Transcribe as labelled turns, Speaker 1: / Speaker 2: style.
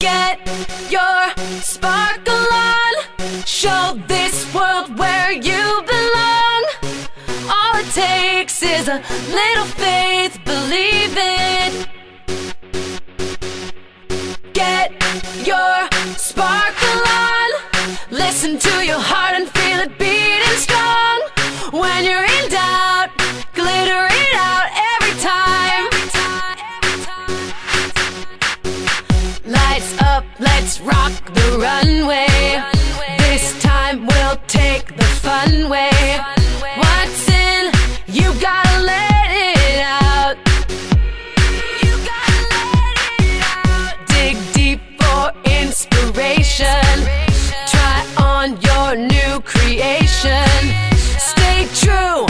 Speaker 1: Get your sparkle on. Show this world where you belong. All it takes is a little faith, believe it. Get your sparkle on. Listen to your heart Let's rock the runway. This time we'll take the fun way. What's in? You gotta let it out. You gotta let it out. Dig deep for inspiration. Try on your new creation. Stay true.